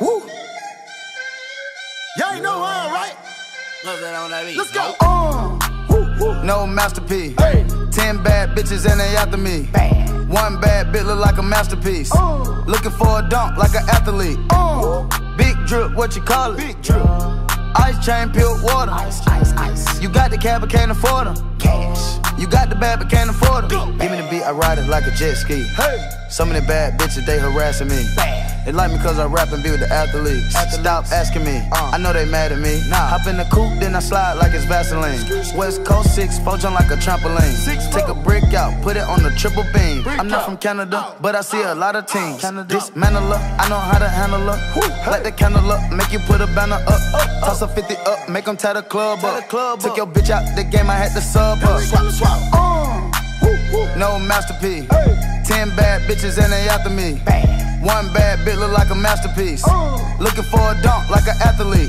Woo. Y'all ain't know how, right? What's that on that beat? Let's go. Uh. Woo, woo. No masterpiece. Hey. Ten bad bitches and they after me. Bad. One bad bitch look like a masterpiece. Uh. Looking for a dunk like an athlete. Uh. Big drip, what you call it? Big drip. Ice chain, pure water. Ice, ice, ice. You got the cab, but can't afford them. Cash. You got the bad, but can't afford them. Give me the beat, I ride it like a jet ski. Hey. Some of the bad bitches, they harassing me. They like me cause I rap and be with the athletes. Athletes. Stop asking me. Uh. I know they mad at me. Nah. Hop in the coupe, then I slide like it's Vaseline. West Coast 6, four jump like a trampoline. Six, Take a brick out, put it on the triple beam. I'm not from Canada, but I see a lot of teams. Canada. Dismantle her, I know how to handle her. hey. Like the candle up, make you put a banner up. Toss a 50 up, make them tie the club Tie up. the club Took up. your bitch out the game, I had to sub her. Swap, swap. Uh. Woo, woo. No masterpiece. Hey. Ten bad bitches and they after me. Bad. One bad bitch look like a masterpiece. Uh. Looking for a dunk like an athlete.